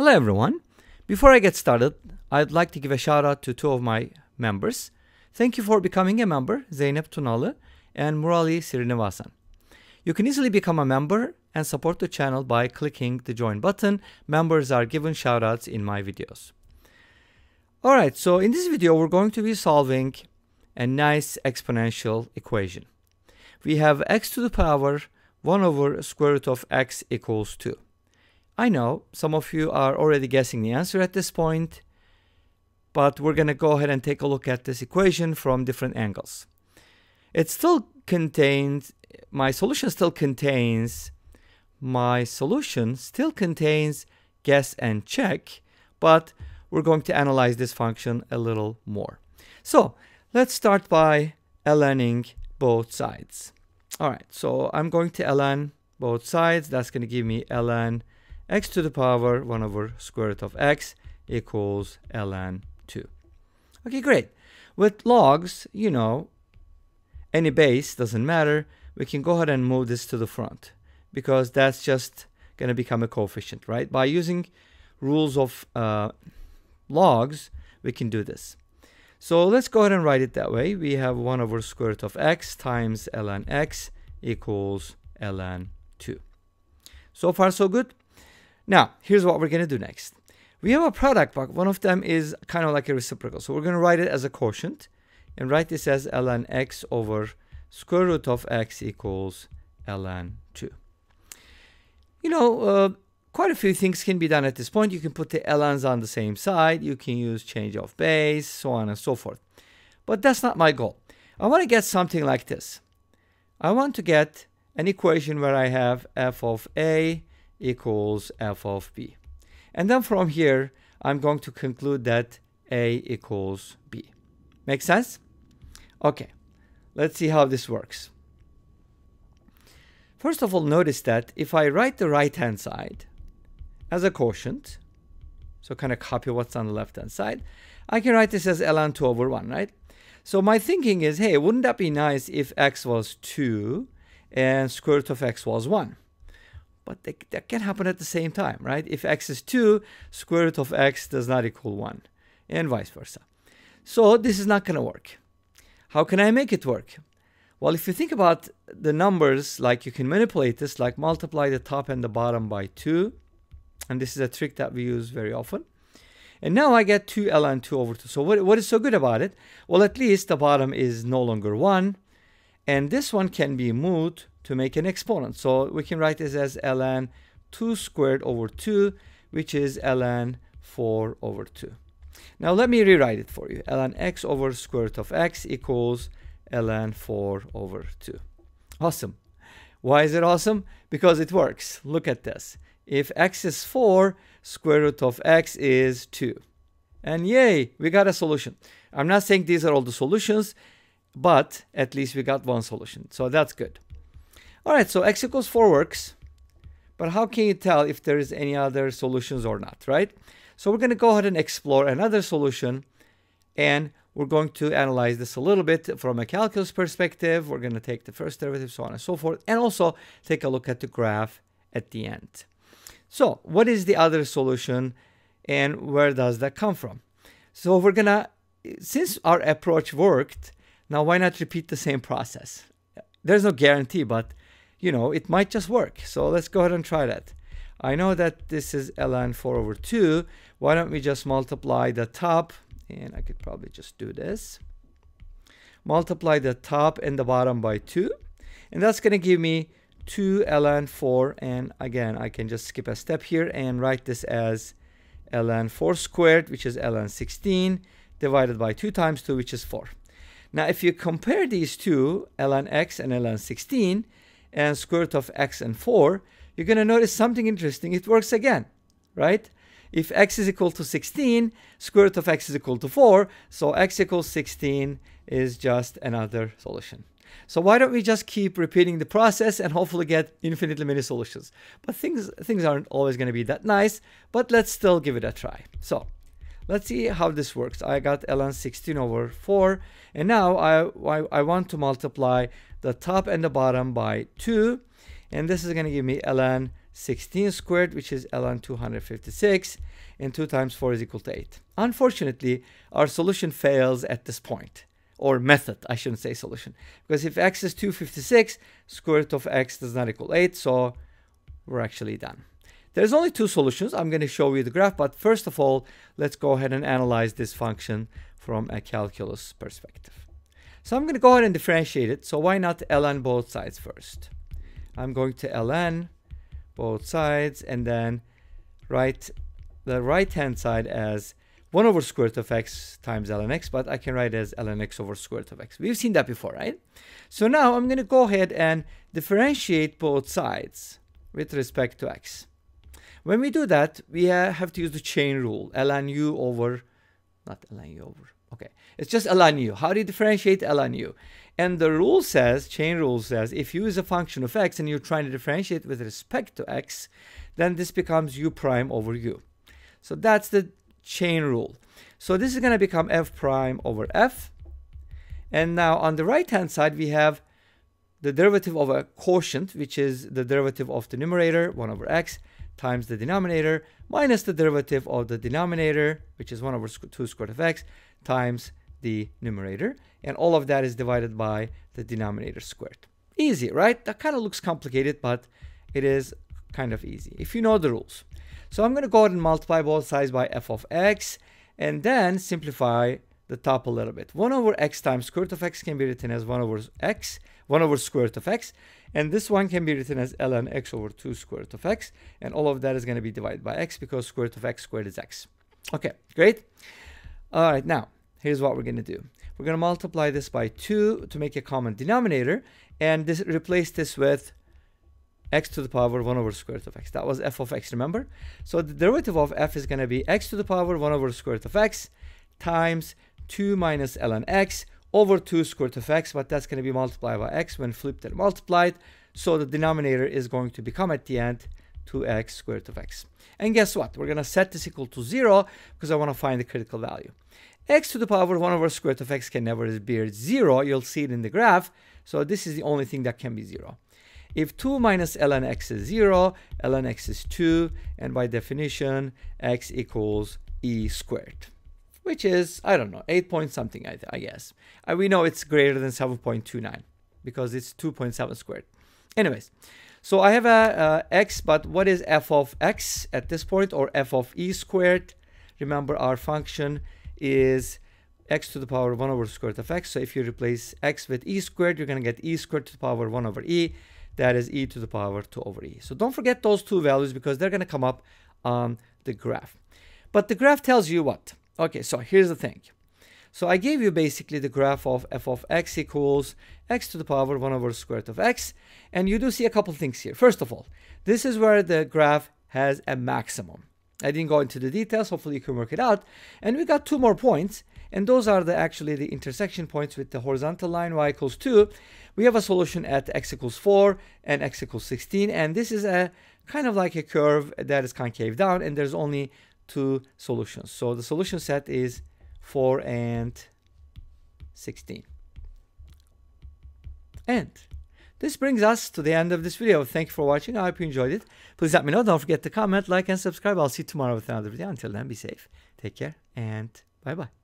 Hello everyone. Before I get started, I'd like to give a shout out to two of my members. Thank you for becoming a member, Zeynep Tunalı and Murali Srinivasan. You can easily become a member and support the channel by clicking the join button. Members are given shoutouts in my videos. Alright, so in this video we're going to be solving a nice exponential equation. We have x to the power 1 over square root of x equals 2. I know some of you are already guessing the answer at this point, but we're going to go ahead and take a look at this equation from different angles. It still contains, my solution still contains, my solution still contains guess and check, but we're going to analyze this function a little more. So let's start by lning both sides. All right, so I'm going to ln both sides. That's going to give me ln x to the power 1 over square root of x equals ln 2. Okay, great. With logs, you know, any base doesn't matter. We can go ahead and move this to the front because that's just going to become a coefficient, right? By using rules of uh, logs, we can do this. So let's go ahead and write it that way. We have 1 over square root of x times ln x equals ln 2. So far, so good. Now, here's what we're going to do next. We have a product, but one of them is kind of like a reciprocal. So we're going to write it as a quotient and write this as ln x over square root of x equals ln 2. You know, uh, quite a few things can be done at this point. You can put the ln's on the same side. You can use change of base, so on and so forth. But that's not my goal. I want to get something like this. I want to get an equation where I have f of a equals f of b. And then from here, I'm going to conclude that a equals b. Make sense? Okay, let's see how this works. First of all, notice that if I write the right-hand side as a quotient, so kind of copy what's on the left-hand side, I can write this as ln 2 over 1, right? So my thinking is, hey, wouldn't that be nice if x was 2 and square root of x was 1? But they, that can happen at the same time, right? If x is 2, square root of x does not equal 1, and vice versa. So this is not going to work. How can I make it work? Well, if you think about the numbers, like you can manipulate this, like multiply the top and the bottom by 2. And this is a trick that we use very often. And now I get 2 ln 2 over 2. So what, what is so good about it? Well, at least the bottom is no longer 1. And this one can be moved to make an exponent. So we can write this as ln 2 squared over 2, which is ln 4 over 2. Now let me rewrite it for you. ln x over square root of x equals ln 4 over 2. Awesome. Why is it awesome? Because it works. Look at this. If x is 4, square root of x is 2. And yay, we got a solution. I'm not saying these are all the solutions, but at least we got one solution. So that's good. All right, so x equals 4 works. But how can you tell if there is any other solutions or not, right? So we're going to go ahead and explore another solution. And we're going to analyze this a little bit from a calculus perspective. We're going to take the first derivative, so on and so forth. And also take a look at the graph at the end. So what is the other solution and where does that come from? So we're going to, since our approach worked, now why not repeat the same process? There's no guarantee, but you know, it might just work. So let's go ahead and try that. I know that this is ln 4 over 2. Why don't we just multiply the top, and I could probably just do this. Multiply the top and the bottom by 2. And that's going to give me 2 ln 4. And again, I can just skip a step here and write this as ln 4 squared, which is ln 16, divided by 2 times 2, which is 4. Now, if you compare these two, ln x and ln 16, and square root of x and 4, you're going to notice something interesting. It works again, right? If x is equal to 16, square root of x is equal to 4, so x equals 16 is just another solution. So why don't we just keep repeating the process and hopefully get infinitely many solutions? But things, things aren't always going to be that nice, but let's still give it a try. So let's see how this works. I got ln 16 over 4, and now I, I, I want to multiply the top and the bottom by 2, and this is going to give me ln 16 squared, which is ln 256, and 2 times 4 is equal to 8. Unfortunately, our solution fails at this point, or method, I shouldn't say solution, because if x is 256, square root of x does not equal 8, so we're actually done. There's only two solutions. I'm going to show you the graph, but first of all, let's go ahead and analyze this function from a calculus perspective. So I'm going to go ahead and differentiate it. So why not ln both sides first? I'm going to ln both sides and then write the right hand side as 1 over square root of x times ln x, but I can write as ln x over square root of x. We've seen that before, right? So now I'm going to go ahead and differentiate both sides with respect to x. When we do that, we uh, have to use the chain rule, ln u over, not ln u over, okay. It's just ln u. How do you differentiate ln u? And the rule says, chain rule says, if u is a function of x and you're trying to differentiate with respect to x, then this becomes u prime over u. So that's the chain rule. So this is going to become f prime over f. And now on the right hand side, we have the derivative of a quotient, which is the derivative of the numerator, 1 over x, times the denominator, minus the derivative of the denominator, which is 1 over 2 squared of x, times the numerator. And all of that is divided by the denominator squared. Easy, right? That kind of looks complicated, but it is kind of easy if you know the rules. So I'm going to go ahead and multiply both sides by f of x, and then simplify the top a little bit. 1 over x times square root of x can be written as 1 over x, 1 over square root of x, and this one can be written as ln x over 2 square root of x, and all of that is going to be divided by x because square root of x squared is x. Okay, great. All right, now, here's what we're going to do. We're going to multiply this by 2 to make a common denominator, and this replace this with x to the power 1 over square root of x. That was f of x, remember? So the derivative of f is going to be x to the power 1 over square root of x times 2 minus ln x over 2 square root of x, but that's going to be multiplied by x when flipped and multiplied. So the denominator is going to become at the end 2x square root of x. And guess what? We're going to set this equal to 0 because I want to find the critical value. x to the power 1 over square root of x can never be 0. You'll see it in the graph. So this is the only thing that can be 0. If 2 minus ln x is 0, ln x is 2, and by definition, x equals e squared which is, I don't know, 8 point something, I, I guess. Uh, we know it's greater than 7.29 because it's 2.7 squared. Anyways, so I have a, a x, but what is f of x at this point or f of e squared? Remember our function is x to the power 1 over square root of x. So if you replace x with e squared, you're going to get e squared to the power 1 over e. That is e to the power 2 over e. So don't forget those two values because they're going to come up on the graph. But the graph tells you what? Okay, so here's the thing. So I gave you basically the graph of f of x equals x to the power 1 over square root of x. And you do see a couple things here. First of all, this is where the graph has a maximum. I didn't go into the details. Hopefully you can work it out. And we got two more points. And those are the actually the intersection points with the horizontal line y equals 2. We have a solution at x equals 4 and x equals 16. And this is a kind of like a curve that is concave down. And there's only two solutions. So the solution set is 4 and 16. And this brings us to the end of this video. Thank you for watching. I hope you enjoyed it. Please let me know. Don't forget to comment, like, and subscribe. I'll see you tomorrow with another video. Until then, be safe. Take care and bye-bye.